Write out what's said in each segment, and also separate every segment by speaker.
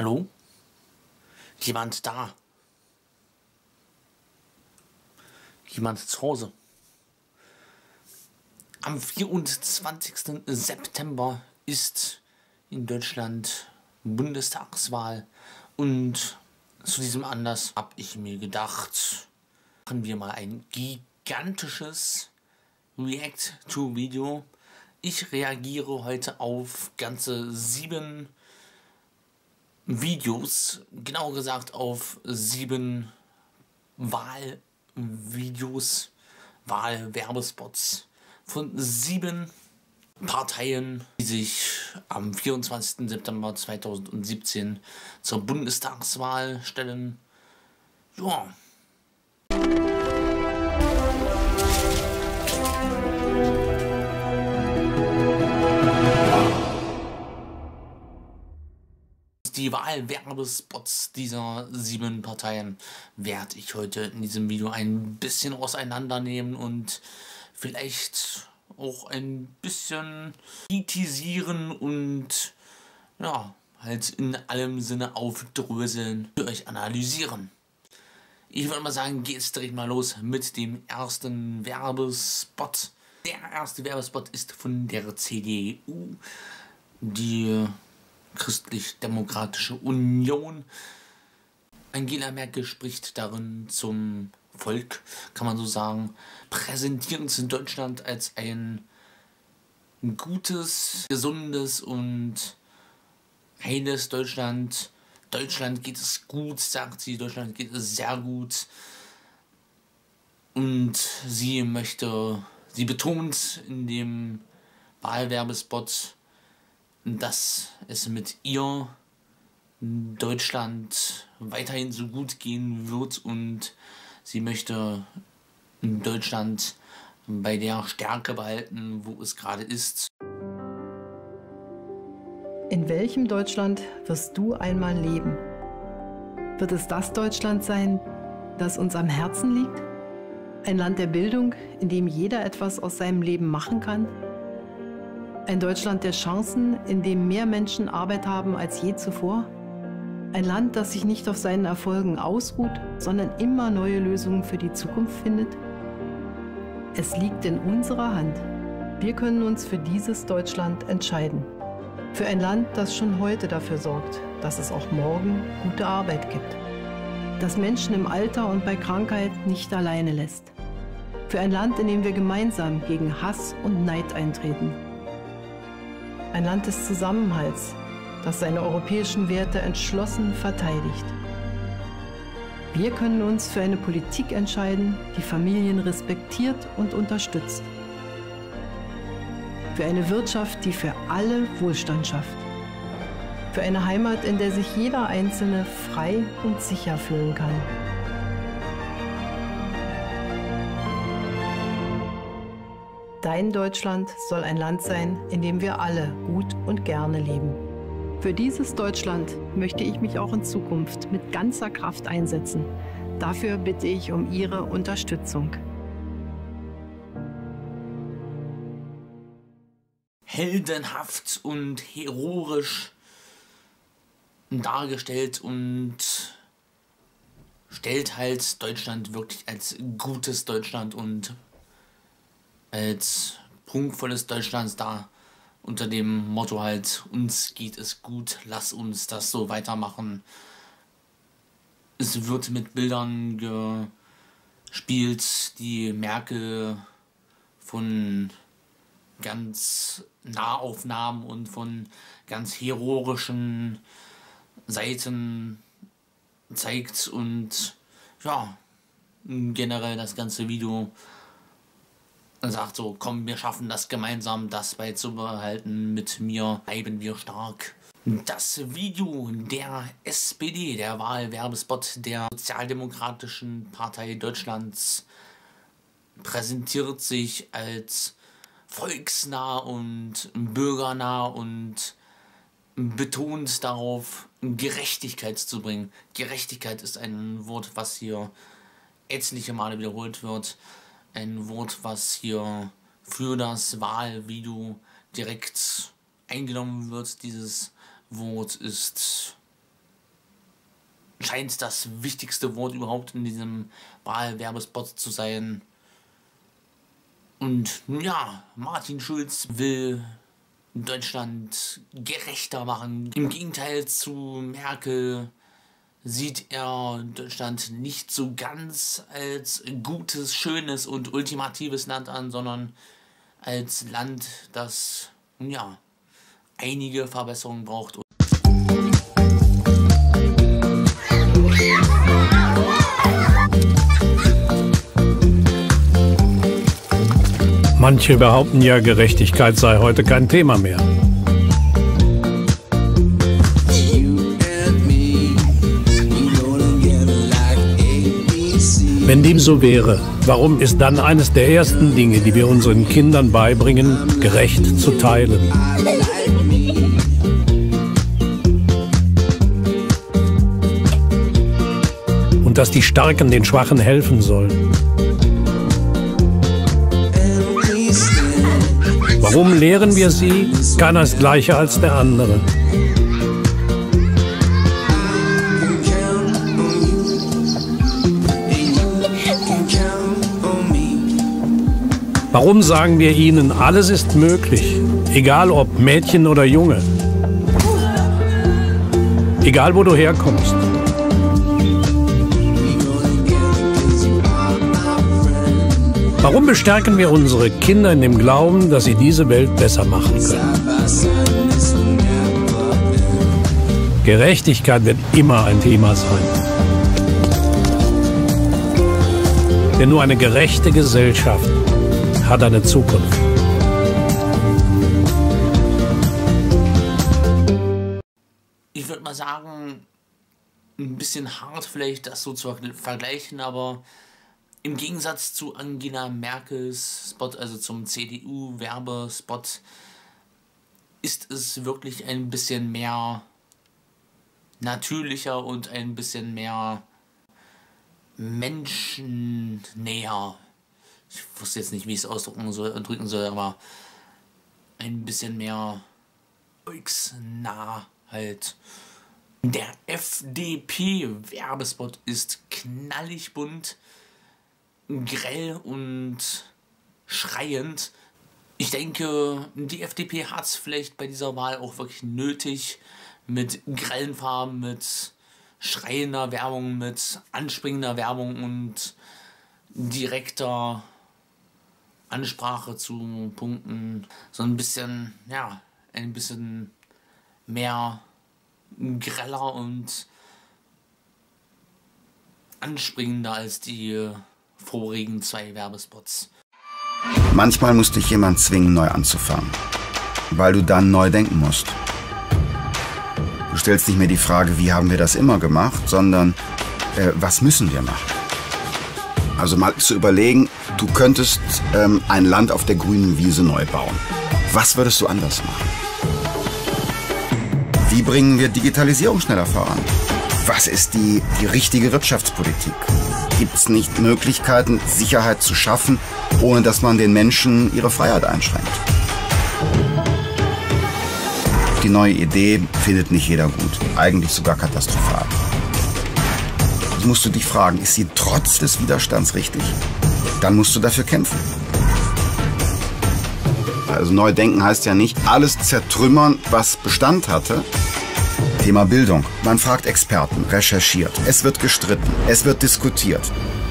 Speaker 1: Hallo? Jemand da? Jemand zu Hause? Am 24. September ist in Deutschland Bundestagswahl und zu diesem Anlass habe ich mir gedacht, machen wir mal ein gigantisches React-to-Video. Ich reagiere heute auf ganze sieben Videos, genau gesagt auf sieben Wahlvideos, Wahlwerbespots von sieben Parteien, die sich am 24. September 2017 zur Bundestagswahl stellen. Ja, die Wahlwerbespots dieser sieben Parteien werde ich heute in diesem Video ein bisschen auseinandernehmen und vielleicht auch ein bisschen kritisieren und ja, halt in allem Sinne aufdröseln, für euch analysieren. Ich würde mal sagen, geht's direkt mal los mit dem ersten Werbespot. Der erste Werbespot ist von der CDU, die Christlich-Demokratische Union. Angela Merkel spricht darin zum Volk, kann man so sagen, präsentieren in Deutschland als ein gutes, gesundes und heiles Deutschland. Deutschland geht es gut, sagt sie, Deutschland geht es sehr gut. Und sie möchte, sie betont in dem Wahlwerbespot, dass es mit ihr Deutschland weiterhin so gut gehen wird und sie möchte Deutschland bei der Stärke behalten, wo es gerade ist.
Speaker 2: In welchem Deutschland wirst du einmal leben? Wird es das Deutschland sein, das uns am Herzen liegt? Ein Land der Bildung, in dem jeder etwas aus seinem Leben machen kann? Ein Deutschland der Chancen, in dem mehr Menschen Arbeit haben als je zuvor? Ein Land, das sich nicht auf seinen Erfolgen ausruht, sondern immer neue Lösungen für die Zukunft findet? Es liegt in unserer Hand. Wir können uns für dieses Deutschland entscheiden. Für ein Land, das schon heute dafür sorgt, dass es auch morgen gute Arbeit gibt. Das Menschen im Alter und bei Krankheit nicht alleine lässt. Für ein Land, in dem wir gemeinsam gegen Hass und Neid eintreten ein Land des Zusammenhalts, das seine europäischen Werte entschlossen verteidigt. Wir können uns für eine Politik entscheiden, die Familien respektiert und unterstützt. Für eine Wirtschaft, die für alle Wohlstand schafft. Für eine Heimat, in der sich jeder Einzelne frei und sicher fühlen kann. Dein Deutschland soll ein Land sein, in dem wir alle gut und gerne leben. Für dieses Deutschland möchte ich mich auch in Zukunft mit ganzer Kraft einsetzen. Dafür bitte ich um Ihre Unterstützung.
Speaker 1: Heldenhaft und heroisch dargestellt und stellt halt Deutschland wirklich als gutes Deutschland und als prunkvolles Deutschlands da unter dem Motto halt, uns geht es gut, lass uns das so weitermachen. Es wird mit Bildern gespielt, die Merkel von ganz Nahaufnahmen und von ganz heroischen Seiten zeigt und ja, generell das ganze Video sagt so, komm, wir schaffen das gemeinsam, das beizubehalten, mit mir bleiben wir stark. Das Video der SPD, der Wahlwerbespot der Sozialdemokratischen Partei Deutschlands, präsentiert sich als volksnah und bürgernah und betont darauf, Gerechtigkeit zu bringen. Gerechtigkeit ist ein Wort, was hier etliche Male wiederholt wird ein Wort, was hier für das Wahlvideo direkt eingenommen wird. Dieses Wort ist scheint das wichtigste Wort überhaupt in diesem Wahlwerbespot zu sein. Und ja, Martin Schulz will Deutschland gerechter machen. Im Gegenteil zu Merkel sieht er Deutschland nicht so ganz als gutes, schönes und ultimatives Land an, sondern als Land, das ja einige Verbesserungen braucht.
Speaker 3: Manche behaupten ja, Gerechtigkeit sei heute kein Thema mehr. Wenn dem so wäre, warum ist dann eines der ersten Dinge, die wir unseren Kindern beibringen, gerecht zu teilen? Und dass die Starken den Schwachen helfen sollen. Warum lehren wir sie? Keiner ist gleicher als der andere. Warum sagen wir ihnen, alles ist möglich, egal ob Mädchen oder Junge, egal wo du herkommst. Warum bestärken wir unsere Kinder in dem Glauben, dass sie diese Welt besser machen können? Gerechtigkeit wird immer ein Thema sein. Denn nur eine gerechte Gesellschaft hat eine Zukunft.
Speaker 1: Ich würde mal sagen, ein bisschen hart vielleicht das so zu vergleichen, aber im Gegensatz zu Angela Merkels Spot, also zum CDU-Werbespot, ist es wirklich ein bisschen mehr natürlicher und ein bisschen mehr menschennäher. Ich wusste jetzt nicht, wie ich es ausdrücken soll, drücken soll, aber ein bisschen mehr volksnah halt. Der FDP-Werbespot ist knallig bunt grell und schreiend. Ich denke, die FDP hat es vielleicht bei dieser Wahl auch wirklich nötig, mit grellen Farben, mit schreiender Werbung, mit anspringender Werbung und direkter Ansprache zu Punkten. So ein bisschen, ja, ein bisschen mehr greller und anspringender als die vorigen zwei Werbespots.
Speaker 4: Manchmal muss dich jemand zwingen, neu anzufangen, weil du dann neu denken musst. Du stellst nicht mehr die Frage, wie haben wir das immer gemacht, sondern äh, was müssen wir machen? Also mal zu überlegen, du könntest ähm, ein Land auf der grünen Wiese neu bauen. Was würdest du anders machen? Wie bringen wir Digitalisierung schneller voran? Was ist die, die richtige Wirtschaftspolitik? gibt es nicht Möglichkeiten, Sicherheit zu schaffen, ohne dass man den Menschen ihre Freiheit einschränkt. Die neue Idee findet nicht jeder gut, eigentlich sogar katastrophal. Musst du dich fragen, ist sie trotz des Widerstands richtig? Dann musst du dafür kämpfen. Also neu denken heißt ja nicht alles zertrümmern, was Bestand hatte, Thema Bildung. Man fragt Experten, recherchiert. Es wird gestritten. Es wird diskutiert.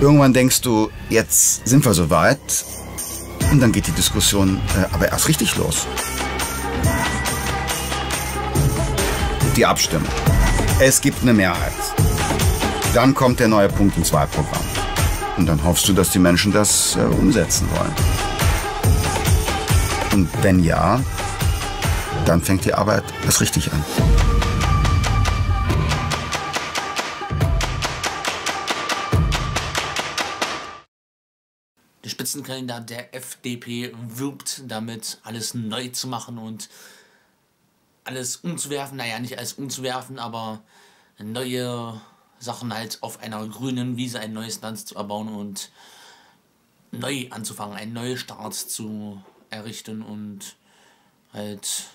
Speaker 4: Irgendwann denkst du, jetzt sind wir soweit. Und dann geht die Diskussion äh, aber erst richtig los. Die Abstimmung. Es gibt eine Mehrheit. Dann kommt der neue Punkt im Zwei-Programm. Und dann hoffst du, dass die Menschen das äh, umsetzen wollen. Und wenn ja, dann fängt die Arbeit erst richtig an.
Speaker 1: Spitzenkandidat der FDP wirbt damit, alles neu zu machen und alles umzuwerfen. Naja, nicht alles umzuwerfen, aber neue Sachen halt auf einer grünen Wiese ein neues Land zu erbauen und neu anzufangen, einen neuen Start zu errichten und halt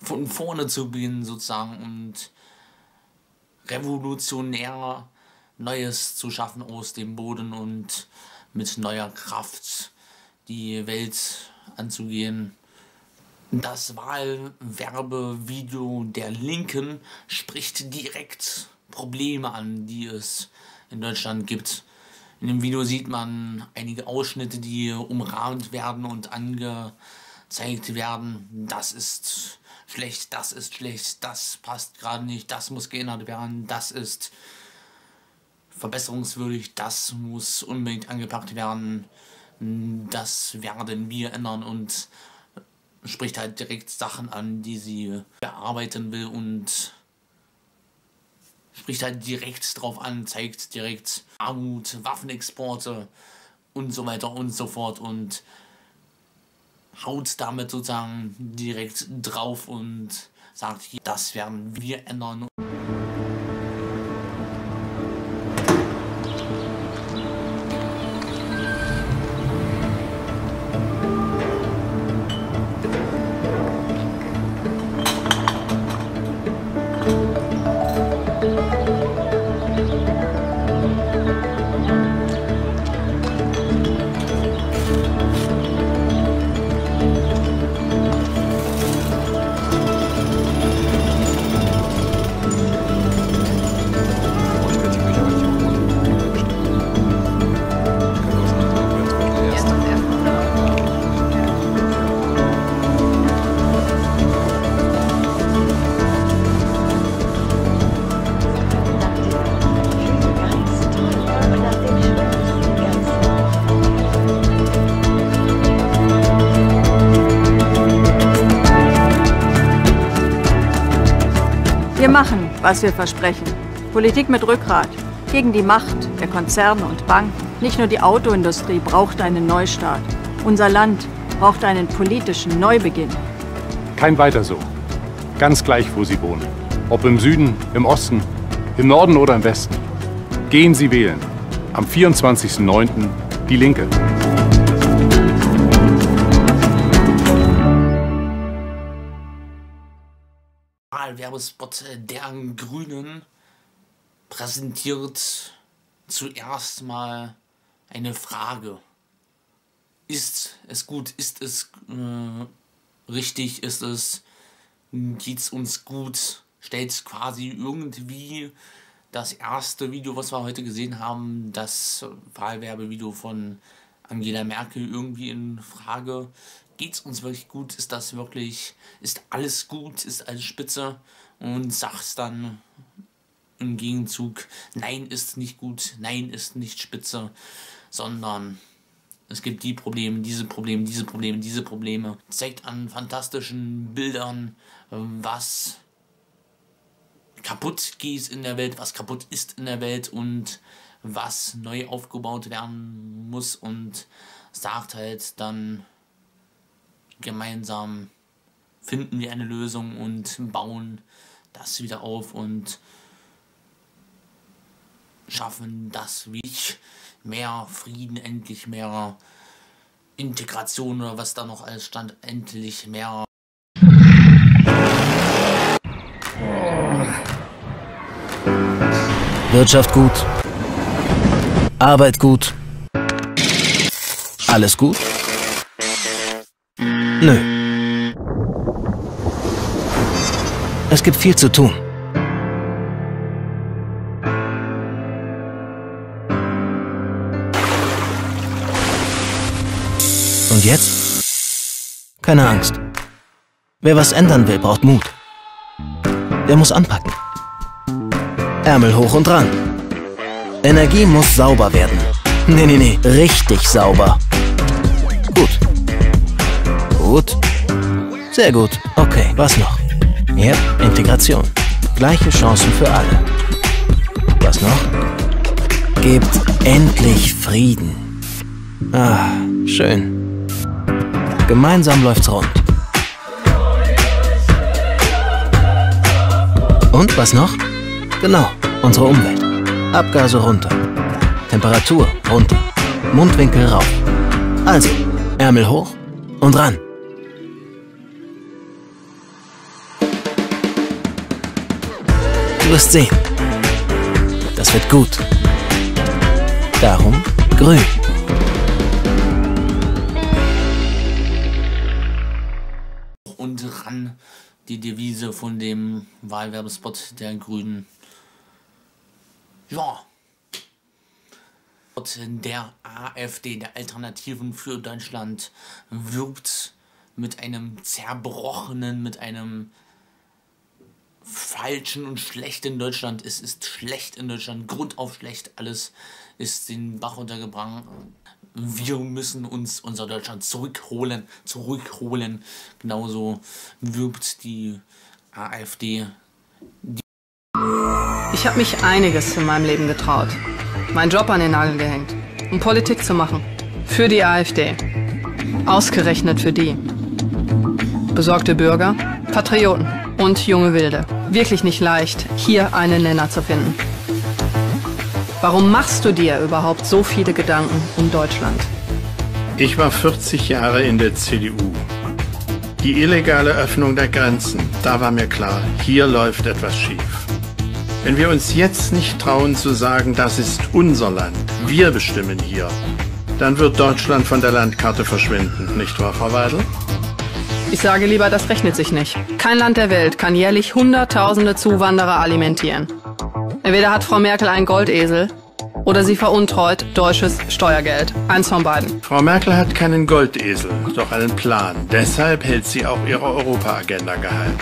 Speaker 1: von vorne zu beginnen sozusagen und revolutionär Neues zu schaffen aus dem Boden und mit neuer Kraft die Welt anzugehen. Das Wahlwerbevideo der Linken spricht direkt Probleme an, die es in Deutschland gibt. In dem Video sieht man einige Ausschnitte, die umrahmt werden und angezeigt werden. Das ist schlecht, das ist schlecht, das passt gerade nicht, das muss geändert werden, das ist verbesserungswürdig, das muss unbedingt angepackt werden, das werden wir ändern und spricht halt direkt Sachen an, die sie bearbeiten will und spricht halt direkt drauf an, zeigt direkt Armut, Waffenexporte und so weiter und so fort und haut damit sozusagen direkt drauf und sagt, das werden wir ändern.
Speaker 5: Was wir versprechen. Politik mit Rückgrat. Gegen die Macht der Konzerne und Banken. Nicht nur die Autoindustrie braucht einen Neustart. Unser Land braucht einen politischen Neubeginn.
Speaker 6: Kein weiter so. Ganz gleich, wo Sie wohnen. Ob im Süden, im Osten, im Norden oder im Westen. Gehen Sie wählen. Am 24.09. Die Linke.
Speaker 1: Wahlwerbespot der Grünen präsentiert zuerst mal eine Frage. Ist es gut? Ist es äh, richtig? Ist es geht's uns gut? Stellt quasi irgendwie das erste Video, was wir heute gesehen haben, das Wahlwerbevideo von Angela Merkel irgendwie in Frage. Geht es uns wirklich gut? Ist das wirklich, ist alles gut? Ist alles spitze? Und sagst dann im Gegenzug, nein ist nicht gut, nein ist nicht spitze, sondern es gibt die Probleme, diese Probleme, diese Probleme, diese Probleme. Zeigt an fantastischen Bildern, was kaputt geht in der Welt, was kaputt ist in der Welt und was neu aufgebaut werden muss und sagt halt dann gemeinsam finden wir eine Lösung und bauen das wieder auf und schaffen das wie ich mehr Frieden, endlich mehr Integration oder was da noch alles stand, endlich mehr
Speaker 7: Wirtschaft gut. Arbeit gut. Alles gut? Nö. Es gibt viel zu tun. Und jetzt? Keine Angst. Wer was ändern will, braucht Mut. Der muss anpacken. Ärmel hoch und ran. Energie muss sauber werden. Nee, nee, nee, richtig sauber. Gut. Sehr gut. Okay, was noch? Ja, Integration. Gleiche Chancen für alle. Was noch? Gebt endlich Frieden. Ah, schön. Gemeinsam läuft's rund. Und was noch? Genau, unsere Umwelt. Abgase runter. Temperatur runter. Mundwinkel rauf. Also, Ärmel hoch und ran. Wirst sehen. Das wird gut. Darum grün.
Speaker 1: Und ran die Devise von dem Wahlwerbespot der Grünen. Ja. Der AfD, der Alternativen für Deutschland, wirbt mit einem zerbrochenen, mit einem falschen und schlechten Deutschland. Es ist schlecht in Deutschland, grundauf schlecht. Alles ist den Bach untergebracht. Wir müssen uns unser Deutschland zurückholen, zurückholen. Genauso wirbt die AfD. Die
Speaker 8: ich habe mich einiges in meinem Leben getraut. Meinen Job an den Nagel gehängt, um Politik zu machen. Für die AfD. Ausgerechnet für die. Besorgte Bürger, Patrioten und junge Wilde. Wirklich nicht leicht, hier einen Nenner zu finden. Warum machst du dir überhaupt so viele Gedanken um Deutschland?
Speaker 9: Ich war 40 Jahre in der CDU. Die illegale Öffnung der Grenzen, da war mir klar, hier läuft etwas schief. Wenn wir uns jetzt nicht trauen zu sagen, das ist unser Land, wir bestimmen hier, dann wird Deutschland von der Landkarte verschwinden, nicht wahr, Frau Weidel?
Speaker 8: Ich sage lieber, das rechnet sich nicht. Kein Land der Welt kann jährlich Hunderttausende Zuwanderer alimentieren. Entweder hat Frau Merkel einen Goldesel oder sie veruntreut deutsches Steuergeld. Eins von beiden.
Speaker 9: Frau Merkel hat keinen Goldesel, doch einen Plan. Deshalb hält sie auch ihre Europa-Agenda geheim.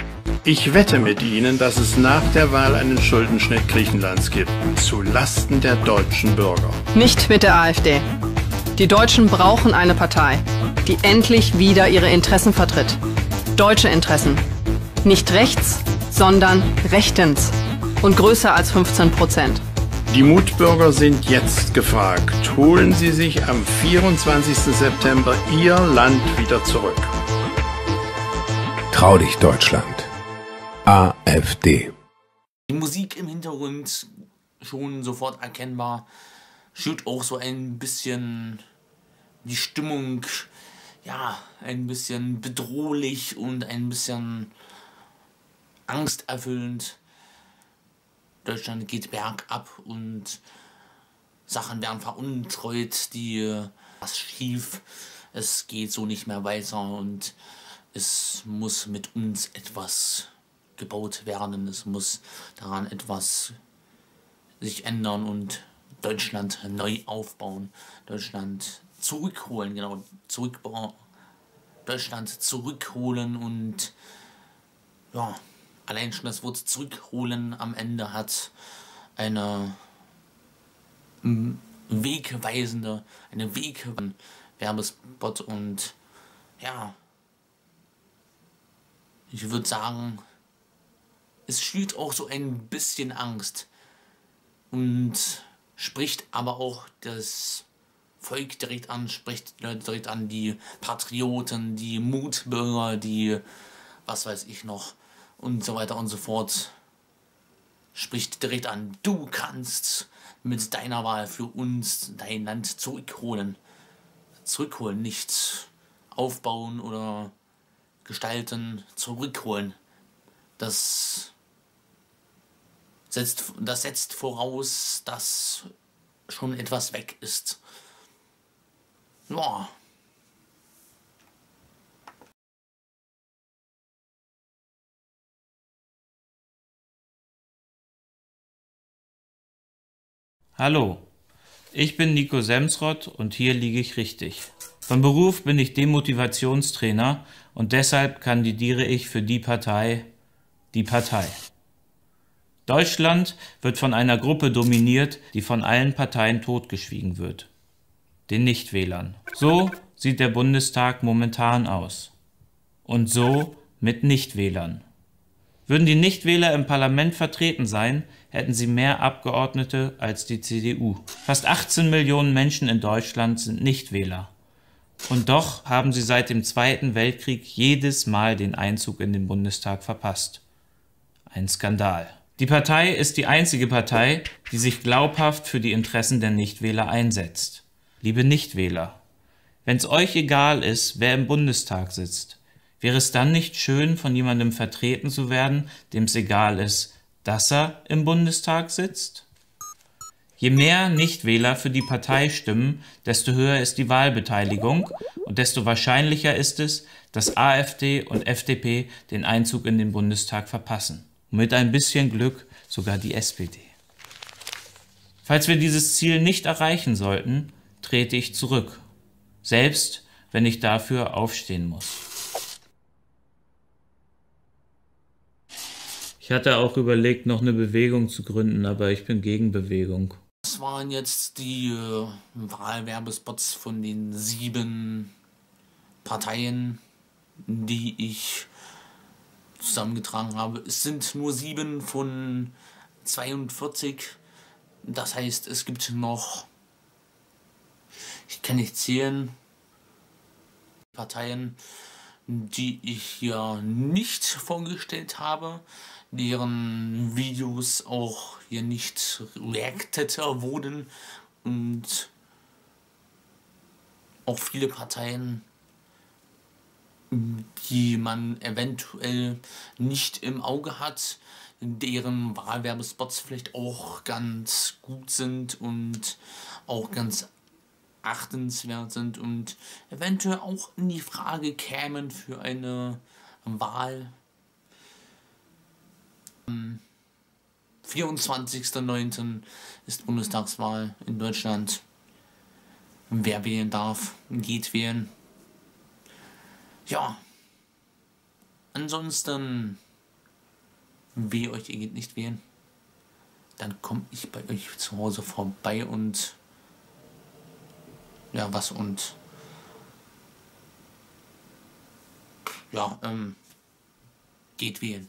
Speaker 9: Ich wette mit Ihnen, dass es nach der Wahl einen Schuldenschnitt Griechenlands gibt. Zu Lasten der deutschen Bürger.
Speaker 8: Nicht mit der AfD. Die Deutschen brauchen eine Partei, die endlich wieder ihre Interessen vertritt. Deutsche Interessen. Nicht rechts, sondern rechtens und größer als 15 Prozent.
Speaker 9: Die Mutbürger sind jetzt gefragt. Holen Sie sich am 24. September Ihr Land wieder zurück.
Speaker 10: Trau dich, Deutschland. AfD.
Speaker 1: Die Musik im Hintergrund schon sofort erkennbar. Schürt auch so ein bisschen die Stimmung, ja, ein bisschen bedrohlich und ein bisschen angsterfüllend. Deutschland geht bergab und Sachen werden veruntreut, die was schief. Es geht so nicht mehr weiter und es muss mit uns etwas gebaut werden. Es muss daran etwas sich ändern und Deutschland neu aufbauen. Deutschland zurückholen, genau, zurückbauen. Deutschland zurückholen und ja, allein schon das Wort zurückholen am Ende hat eine wegweisende, eine wegweisende Werbespot und ja, ich würde sagen, es schürt auch so ein bisschen Angst und spricht aber auch das Volk direkt an, spricht die Leute direkt an, die Patrioten, die Mutbürger, die was weiß ich noch und so weiter und so fort. Spricht direkt an, du kannst mit deiner Wahl für uns dein Land zurückholen. Zurückholen, nicht aufbauen oder gestalten, zurückholen. Das setzt, das setzt voraus, dass schon etwas weg ist. Ja.
Speaker 11: Hallo, ich bin Nico Semsrott und hier liege ich richtig. Von Beruf bin ich Demotivationstrainer und deshalb kandidiere ich für die Partei, die Partei. Deutschland wird von einer Gruppe dominiert, die von allen Parteien totgeschwiegen wird. Den Nichtwählern. So sieht der Bundestag momentan aus. Und so mit Nichtwählern. Würden die Nichtwähler im Parlament vertreten sein, hätten sie mehr Abgeordnete als die CDU. Fast 18 Millionen Menschen in Deutschland sind Nichtwähler. Und doch haben sie seit dem Zweiten Weltkrieg jedes Mal den Einzug in den Bundestag verpasst. Ein Skandal. Die Partei ist die einzige Partei, die sich glaubhaft für die Interessen der Nichtwähler einsetzt. Liebe Nichtwähler, wenn es euch egal ist, wer im Bundestag sitzt, wäre es dann nicht schön, von jemandem vertreten zu werden, dem es egal ist, dass er im Bundestag sitzt? Je mehr Nichtwähler für die Partei stimmen, desto höher ist die Wahlbeteiligung und desto wahrscheinlicher ist es, dass AfD und FDP den Einzug in den Bundestag verpassen. Und mit ein bisschen Glück sogar die SPD. Falls wir dieses Ziel nicht erreichen sollten, trete ich zurück, selbst wenn ich dafür aufstehen muss. Ich hatte auch überlegt, noch eine Bewegung zu gründen, aber ich bin gegen Bewegung.
Speaker 1: Das waren jetzt die äh, Wahlwerbespots von den sieben Parteien, die ich zusammengetragen habe. Es sind nur sieben von 42. Das heißt, es gibt noch, ich kann nicht zählen, Parteien, die ich hier nicht vorgestellt habe, deren Videos auch hier nicht reacted wurden und auch viele Parteien, die man eventuell nicht im Auge hat, deren Wahlwerbespots vielleicht auch ganz gut sind und auch ganz achtenswert sind und eventuell auch in die Frage kämen für eine Wahl. Am 24.09. ist Bundestagswahl in Deutschland. Wer wählen darf, geht wählen. Ja. Ansonsten, weh euch, ihr geht nicht wählen. Dann komme ich bei euch zu Hause vorbei und ja, was und ja, ähm, geht wählen.